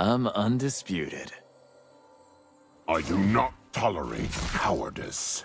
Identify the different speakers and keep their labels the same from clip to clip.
Speaker 1: I'm undisputed.
Speaker 2: I do not tolerate cowardice.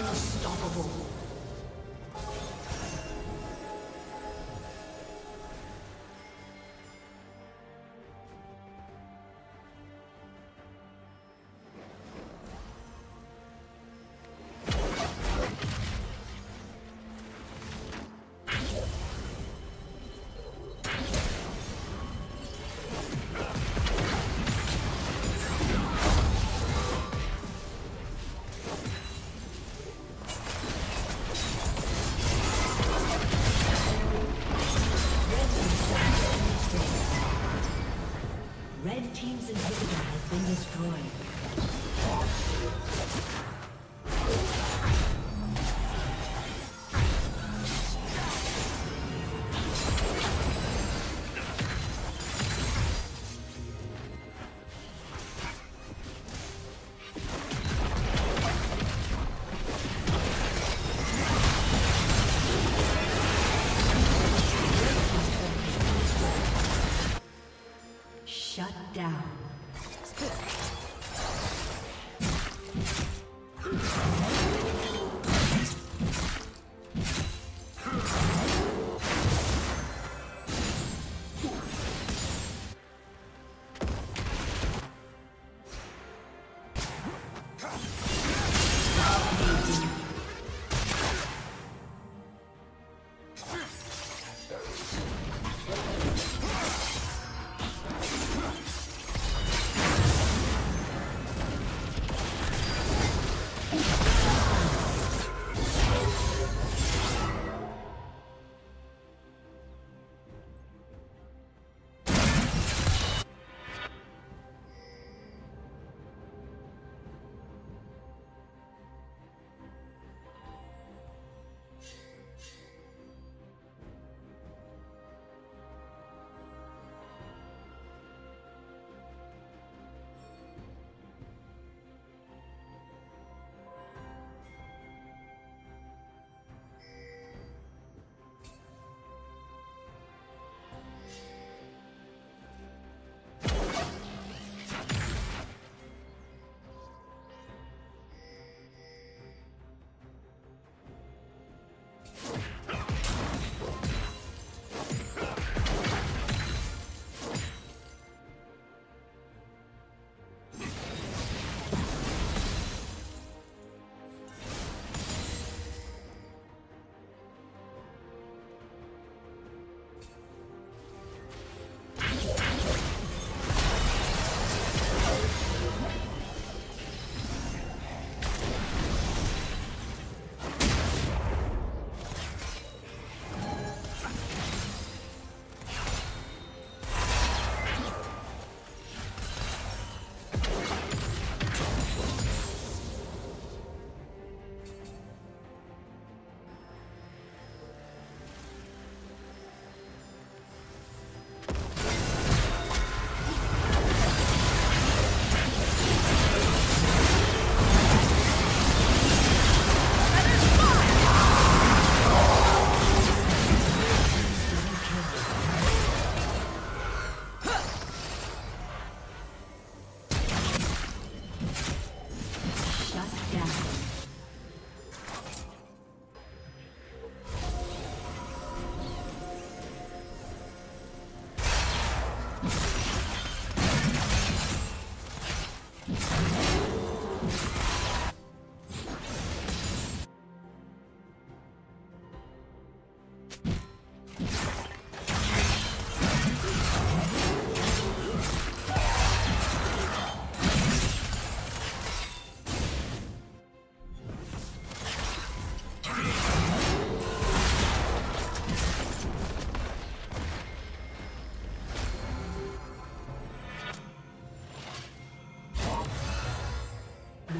Speaker 3: Unstoppable.